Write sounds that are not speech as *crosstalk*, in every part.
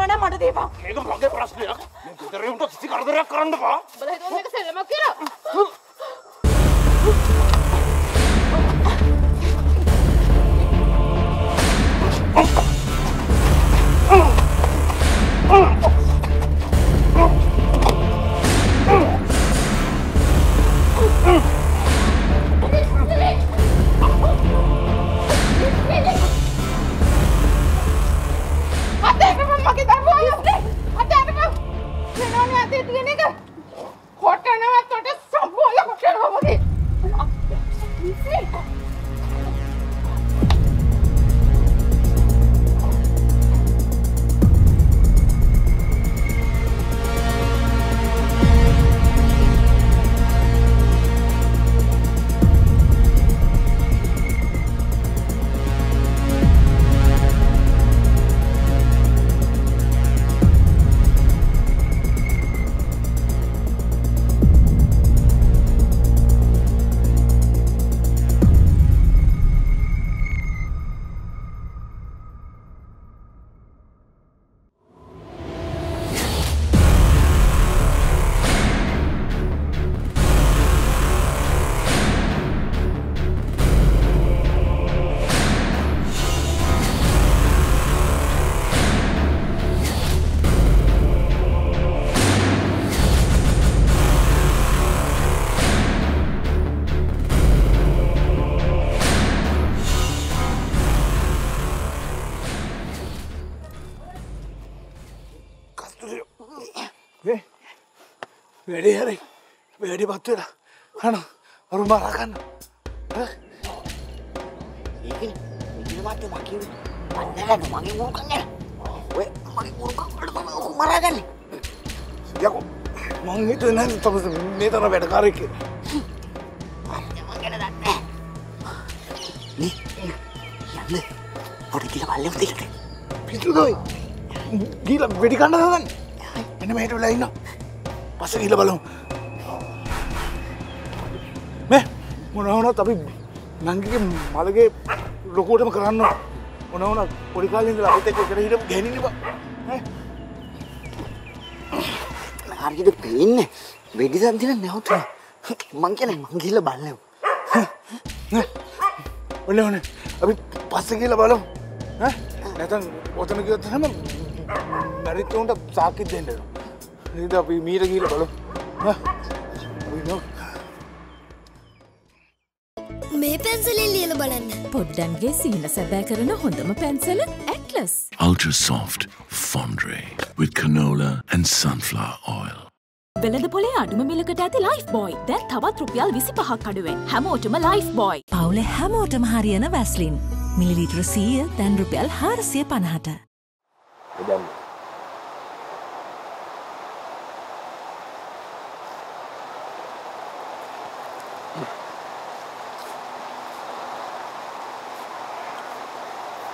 කරනවා නම් මට දීපන්. මේක මගේ ප්‍රශ්නයක්. මේ ගෙදර උන්ට කිසි කරදරයක් කරන්න බෑ. උඹලා හිතුවා මේක සෙල්ලමක් කියලා. Oh! වැඩේ හරි. වැඩි පත් වෙලා හන අරු මරාගන්න ඒක ඉතිරිමට මකිව අන්නගන්න මගේ මුරුකන්න ඔය මගේ මුරුකල්ට තම ඔකු මරාගන්න යකෝ. මං හිත නැ තම මේ තර වැඩකාරය කිය මගෙන දන්න යන්න. පොඩි කියල බල්ලම තිකට පිතුදොයි ගීල වෙඩි කන්න දන්න එන මේට වෙලා ඉන්න පස ගීල බලමු මේ මොනවනත් අපි නංගිගේ මලගේ ලොකෝටම කරන්න මොනවන පොඩිකාලින්ද අපිත එක කර හිට ගැනිබ හරිට පේන්න වෙඩි සන්තින නැවතුන මං කියන මංගිල්ල බල්ලව ඔන්න ඕන අපි පස්ස කියල බලමු නැතන් ඔතන ගතහම මැරිතවුන්ට සාකිත් දෙන්නට නද අපි මීට කියල බලු මේ පැන්සලෙන් ලියල බලන්න පොඩ්ඩන්ගේ සීන සැබෑ කරන හොඳම පැන්සල Atlas. Ultra soft Fondre with canola and sunflower oil. වෙළඳ පොලේ අඩුම මිලකට ඇති ලයිෆ් බෝයි දැන් තවත් රුපියල් විසි පහක් අඩුවෙන් හැමෝටම ලයිෆ් බෝයි. පවුල හැමෝටම හරියන වැස්ලින් මිලිලිටර සීය දැන් රුපියල් හාරසිය පණහට.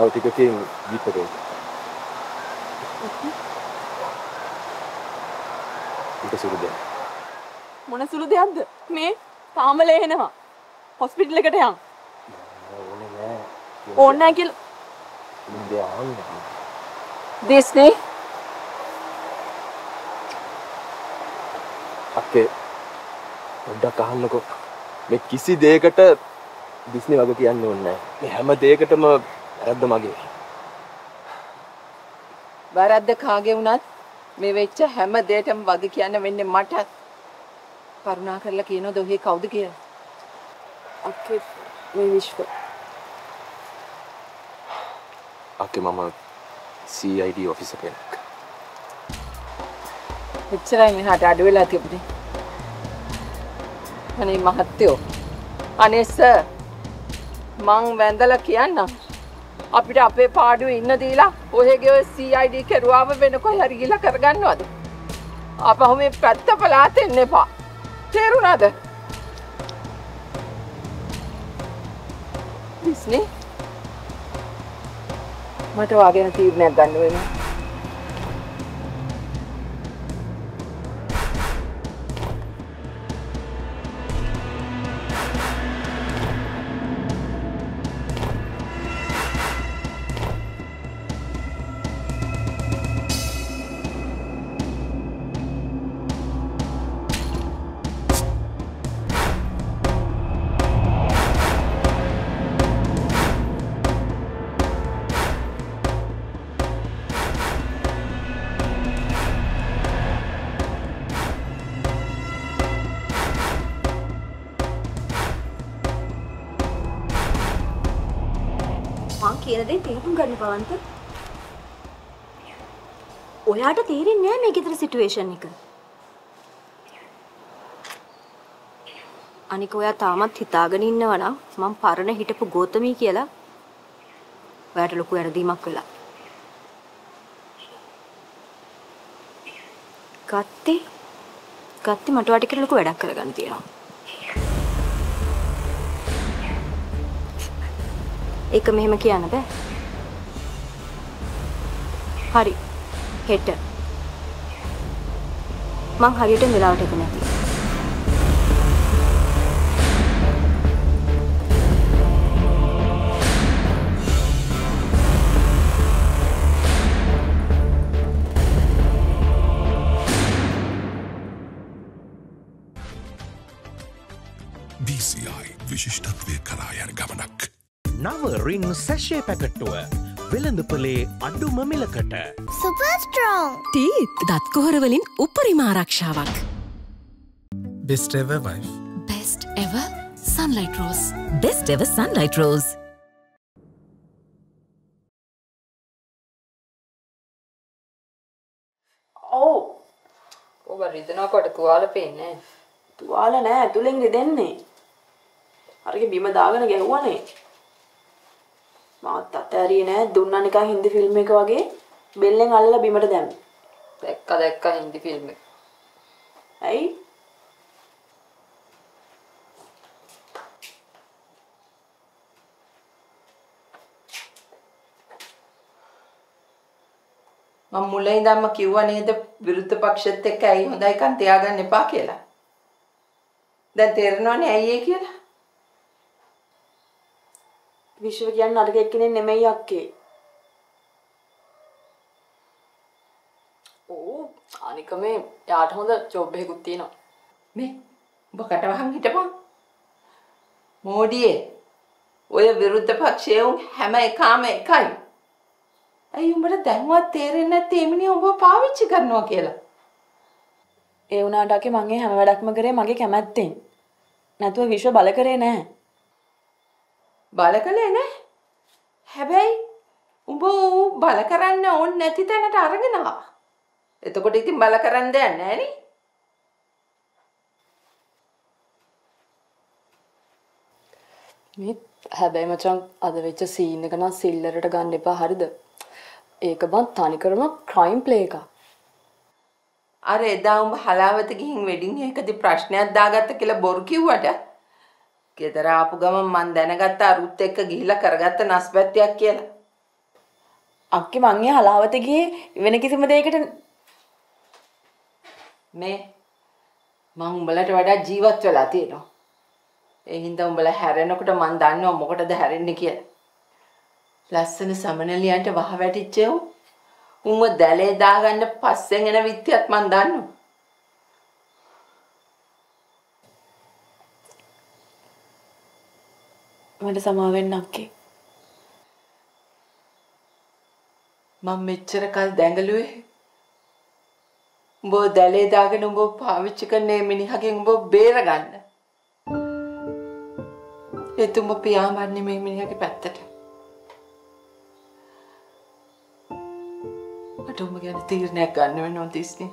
තව ටිකකින් දීපකේ එක සුරුද මොන සුළු දෙයක්ද? මේ තාමල එනවා. හොස්පිටල් එකට යන්. ඕන්න කියල. දෙස්නේ අක්කේ පොඩ්ඩක් අහන්නකො. මේ කිසි දේකට දිස්නි වග කියන්න ඕන්න මේ හැම දේකටම ඇරද්ද මගේ. වැරද්ද කාගේ වුණත් මේ වෙච්ච හැම දේටම වග කියන්න වෙන්නේ මට. කරුණා කරලා කියනවා දොහේ කවුද කියලා? අක්කේ මේ විශ්ව. අක්කේ මම CID ඔෆිස කෙනෙක්. එච්චරයි මෙහාට අඩු වෙලා තිබුණේ. අනේ මහත්තයෝ. අනේ සර් මං වැඳලා කියන්නම් අපිට අපේ පාඩුවේ ඉන්න දීලා ඔහෙගේ ඔය CID කෙරුවාම වෙන කොහේ හරි ගිහලා කරගන්නවද? අපහු මේ පැත්ත පලාත එන්න එපා. තේරුණාද? ඩිස්නි මට වාගෙන තීරණයක් ගන්න වෙනවා. බවන්ත. ඔයාට තේරෙන්නේ නැහැ මේ ගෙදර සිටුේෂන් එක. අනික ඔයා තාමත් හිතාගෙන ඉන්නවා නම් මං පරණ හිටපු ගෝතමී කියලා ඔයාට ලොකු වැරදීමක් වෙලා. ගත්තේ ගත්තේ මට වාට කියලා ලොකු වැඩක් කරගන්න තියෙනවා. ඒක මෙහෙම කියන්න බෑ. හරි. හෙට. මං හරියට වෙලාවට එතන නැති. DCI විශිෂ්ටත්වය කරා යන ගමනක්. නව රින් සැෂය පැකට්ටුව වෙළඳපලේ අඩුම මිලකට. සුපස්ට්‍රෝන් තීත් දත්කොහොරවලින් උපරිම ආරක්ෂාවක්. බෙස්ට වයි. බෙස්ට් එව සන්ලයිට රෝස්. බෙස්ට් එව සන්ලයිට රෝස්. ඔව් ඔබ රිදෙනකොට තුවාල පේන්නේ තුවාල නෑ ඇතුලෙන් රිදෙන්නේ. අරගේ බිම දාගෙන ගැහුවනේ. මාත් අතෑරියේ නෑ දුන්නා නිකන් හින්දි ෆිල්ම් එක වගේ බෙල්ලෙන් අල්ලලා බිමට දැම්මේ. දැක්ක දැක්ක හින්දි ෆිල්ම් එක. ඇයි? මම මුලින් ඉඳන්ම කිව්වා නේද විරුද්ධ පක්ෂෙත් එක්ක ඇයි හොඳයි කන් තියාගන්න එපා කියලා. දැන් තේරෙනවනේ ඇයි ඒ කියලා. විශ්ව කියන්නේ අරක එක්කෙනෙක් නෙමෙයි අක්කේ. ඕ අනික මේ යාට හොඳ ජොබ් එකකුත් තියෙනවා. මේ ඔබ කටවහන් හිටපන්. මෝඩියේ ඔය විරුද්ධ පක්ෂයේ හැම එකාම එකයි. ඇයි උඹට දැන්වත් තේරෙන්නේ නැත්තේ එමිණි ඔබ පාවිච්චි කරනවා කියලා? ඒ වුණාට අකේ මං ඒ හැම වැඩක්ම කරේ මගේ කැමැත්තෙන්. නැතුව විශ්ව බල කරේ නෑ. බල කළේ නෑ. හැබැයි උඹ ඌ බල කරන්න ඕන නැති තැනට අරගෙන ආවා. එතකොට ඉතින් බල කරන්න දෙයක් නෑ නේ. මේ හැබැයි මචං අද වෙච්ච සීන් එක නම් සිල්ලරට ගන්න එපා හරිද? ඒක බං තනිකරම ක්‍රයිම් ප්ලේ එකක්. අර එදා උඹ හලාවත ගිහින් වෙඩින් එකදී ප්‍රශ්නයක් දාගත්ත කියලා බොරු කිව්වට ගෙදර ආපු ගමන් මං දැනගත්ත අරුත් එක්ක ගිහිල්ලා කරගත්ත නස්බැත්තියක් කියලා. අක්කේ මං ඒ හලාවත ගියේ වෙන කිසිම දෙයකට මේ මං උඹලට වඩා ජීවත් වෙලා තියෙනවා. ඒ හින්දා උඹලා හැරෙනකොට මං දන්නවා මොකටද හැරෙන්නේ කියලා. ලස්සන සමනලියන්ට වහ වැටිච්චේ උන්ව දැලේ දාගන්න පස්සෙන් එන විත්තියත් මං දන්නවා. මට සමා වෙන්න අක්කේ. මම මෙච්චර කල් දැඟලුවේ උඹ දැලේ දාගෙන උඹ පාවිච්චි කරන මේ මිනිහගෙන් උඹ බේරගන්න. ඒත් උඹ පියාඹන්නේ මේ මිනිහගේ පැත්තට. මට උඹ ගැන තීරණයක් ගන්න වෙනවා තිස්නේ.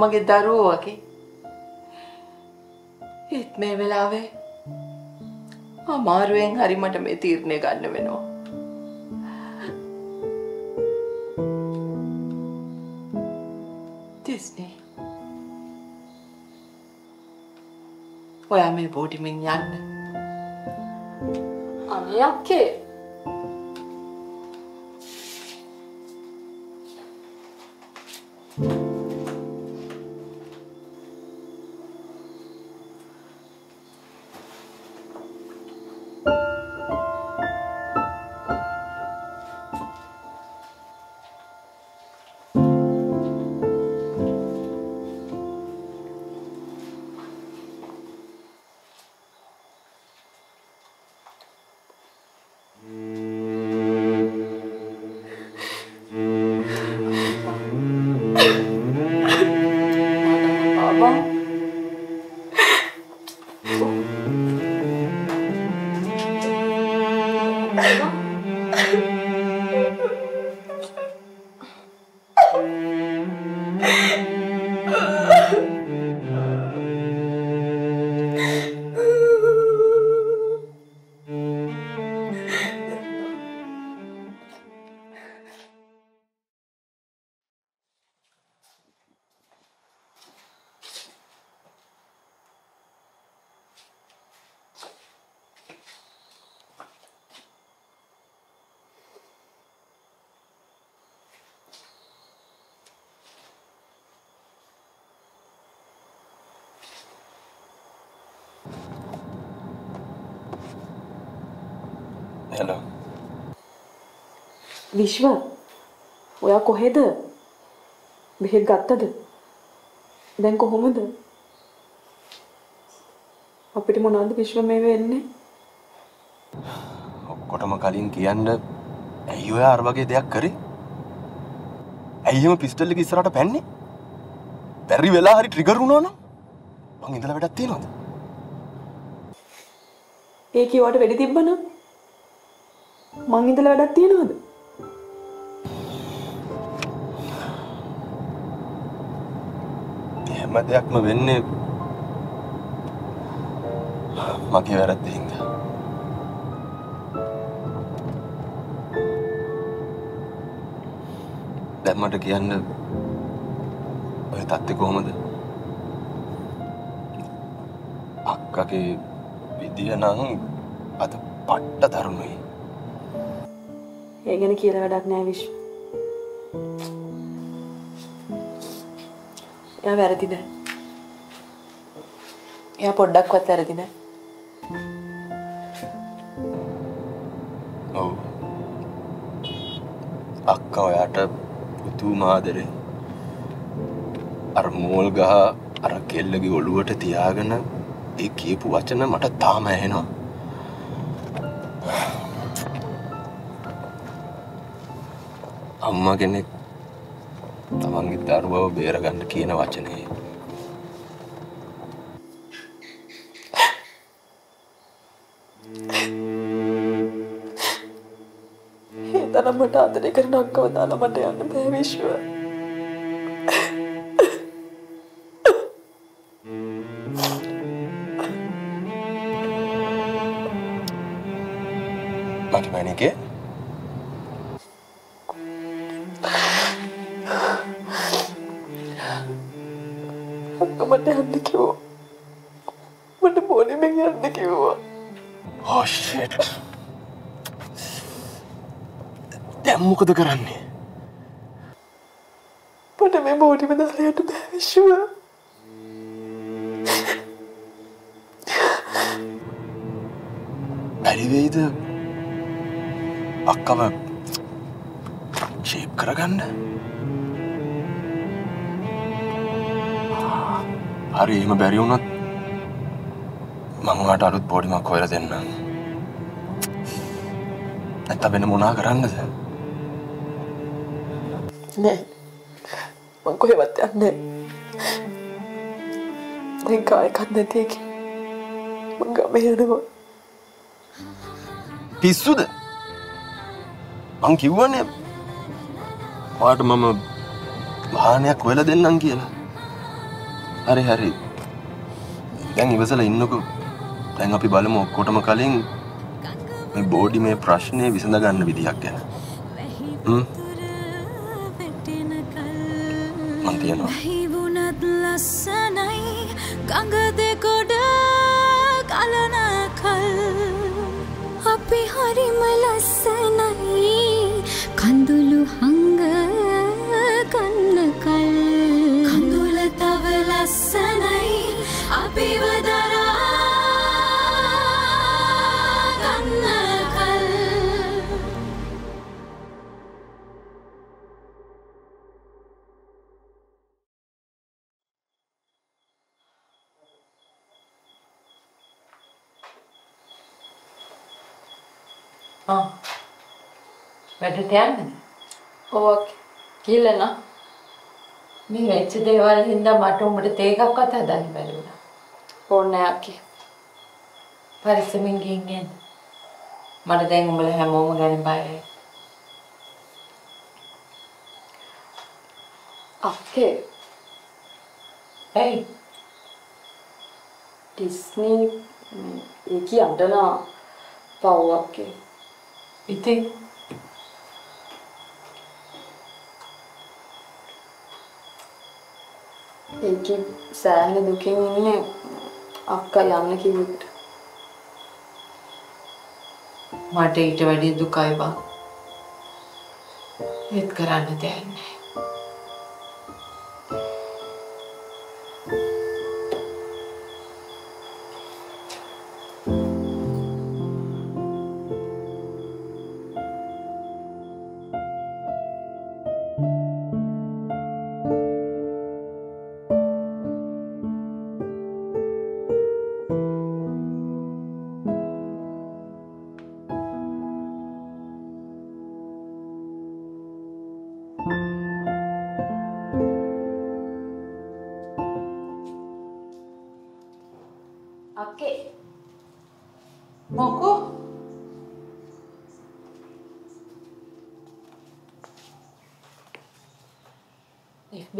මගේ දරුවෝ වගේ. ඒත් මේ වෙලාවේ අමාරුවෙන් හරි මට මේ තීරණය ගන්න වෙනවා. තිස්නේ. ඔයා මේ බෝඩිමින් යන්න. අනේ අක්කේ හෙලෝ Yeah. *laughs* විශ්ව ඔයා කොහෙද? බෙහෙත් ගත්තද? දැන් කොහොමද? අපිට මොනවද විශ්ව මේ වෙන්නේ? ඔක්කොටම කලින් කියන්න ඇයි ඔය අර වගේ දෙයක් කරේ? ඇයි එහෙම පිස්ටල් එක ඉස්සරහට පැන්නේ? බැරි වෙලා හරි ට්‍රිගර් වුණා නම් මං ඉඳලා වැඩක් තියනවද? ඒ කිවට වැඩි තිබ්බනම් මං ඉඳලා වැඩක් තියෙනවද? හැම දෙයක්ම වෙන්නේ මගේ වැරද්ද හින්දා. දැන් මට කියන්න ඔය තත්ත්වය කොහොමද? අක්කගේ විදිය නම් අද පට්ට තරුණයි. ඒ ගැන කියලා වැඩක් නෑ විශ්. එයා වැරදි නෑ. එයා පොඩ්ඩක්වත් වැරදි නෑ. ඔව්. අක්කා ඔයාට පුදුම ආදරේ. අර මෝල් ගහ අර කෙල්ලගේ ඔළුවට තියාගෙන ඒ කියපු වචන මට තාම ඇහෙනවා. අම්මා කෙනෙක් තමන්ගේ දරුවව බේරගන්න කියන වචනේ. ඒ තරම් මට ආදරය කරන අක්කව දාලා මට යන්න බෑ විශ්ව. යන්න කිව්වා. Oh shit. දැන් මොකද කරන්නේ? මට මේ බෝනිම දාලා යන්න බෑ විශ්ව. බැරි වෙයිද අක්කව ෂේප් කරගන්න? හරි එහෙම බැරි වුණොත් මං ඔයාට අලුත් බෝඩිමක් හොයලා දෙන්නම්. නැත්නම් වෙන මොනා කරන්නද? නෑ. මං කොහෙවත් යන්නේ දැන් කායකත් නැති එක. මං ගමේ යනවා. පිස්සුද? මං කිව්වනේ ඔයාට මම වාහනයක් හොයලා දෙන්නම් කියලා. හරි හරි. දැන් ඉවසලා ඉන්නකෝ. දැන් අපි බලමු ඔක්කොටම කලින් මේ බෝඩි මේ ප්‍රශ්නේ විසඳ ගන්න විදියක් ගැන. හ්ම්. මං තියනවා. ලස්සනයි ගඟ දෙකොඩ කලන වැඩට යන්නද? ඔව් කියලා නා. මේ වෙච්ච දේවල් හින්දා මට උඹට තේ එකක්වත් හදන්න බැරි වුණා. ඕනේ අක්කේ. පරිස්සමින් ගින් යන්න. මට දැන් උඹලා හැමෝම ගැන බයයි. අක්කේ ඇයි? ඩිස්නි ඒ කියන්න නා පව් අක්කේ. ඉතින් ඒකි සෑහෙන දුකින් ඉන්නේ අක්කා යන්න කිව්වට. මට ඊට වැඩිය දුකයි බං. ඒත් කරන්න දෙයක්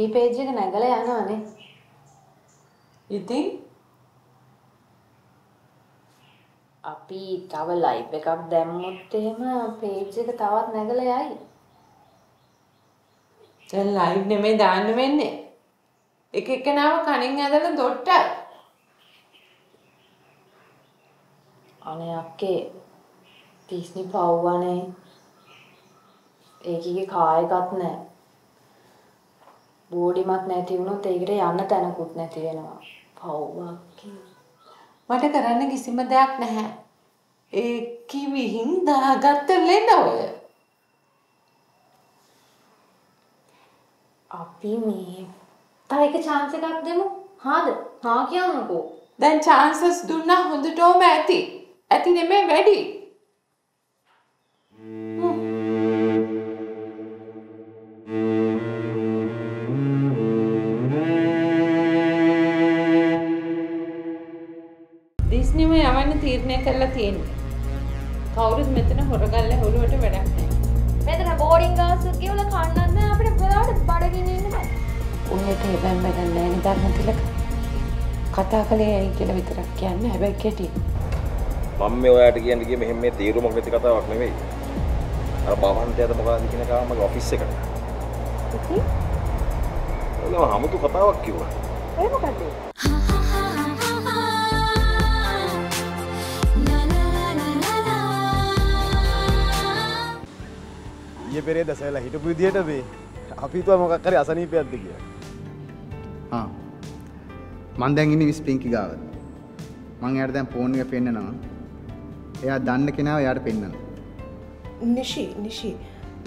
FB page එක නැගලා යනවානේ. ඉතින් අපි තව ලයිව් එකක් දැම්මොත් එහෙම page එක තවත් නැගලා යයි. දැන් ලයිව් නෙමෙයි දාන්න වෙන්නේ. එක එකනාව කණින් ඇදලා දොට්ටයි. අනේ අක්කේ ඩිස්නි පව්වනේ. ඒකගේ කායකත් නැහැ. බෝඩිමත් නැති වුණොත් ඒකට යන්න තැනකුත් නැති වෙනවා. පව් අක්කේ. මට කරන්න කිසිම දෙයක් නැහැ. ඒ කිවිහින් දාගත්ත ලෙඩ ඔය. අපි මේ තව එක chance එකක් දෙමු. හාද? හා කියන්නකෝ. දැන් chances දුන්නා හොඳටම ඇති. ඇති නෙමෙයි වැඩි. තියෙන්නේ. කවුරුත් මෙතන හොරගල්ල හොරුවට වැඩක් නැහැ. මෙතන බෝඩින් ගාස් කියවල කන්නත් නෑ අපිට වෙලාවට බඩගින්න ඉන්න බෑ. ඔයට හැබැයි වැඩක් නැහැ නේ ධර්මතිලක. කතා කළේ ඇයි කියලා විතරක් කියන්නේ හැබැයි කෙටි. මම මේ ඔයාට කියන්න ගියේ මෙහෙම මේ තීරුමක් නැති කතාවක් නෙවෙයි. අර බවන්තයද මොකක්ද කියන කාම මගේ ඔෆිස් එකට. ඉතින් ඔයාලම හමුතු කතාවක් කිව්වා. ඒ මොකද? ඊයේ පෙරේද සෑලා හිටපු විදිහට මේ අපි හිතුවා මොකක් හරි අසනීපයක්ද කියලා. ආ මං දැන් ඉන්නේ මිස් පින්කි ගාව. මං එයාට දැන් ෆෝන් එක පෙන්නනවා. එයා දන්න කෙනාව එයාට පෙන්නන්න. නිෂි නිෂි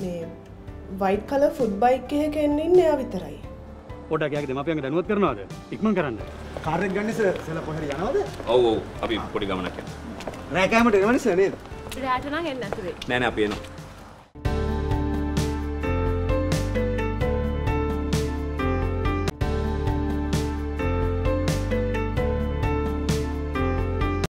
මේ වයිට් කල ෆුඩ් බයික් එකක එන්නේ ඉන්නේ එයා විතරයි. පොඩක් යාගේ දෙමාපියන්ගේ දැනුවත් කරනවද? ඉක්මන් කරන්න. කාර් එක ගන්න සෑලා කොහෙද යනවද? ඔව් ඔව් අපි පොඩි ගමනක් යනවා. රෑ කෑමට එනවනේ සර් නේද? රෑට නම් එන්න ඇතුලේ. නෑ නෑ අපි එනවා.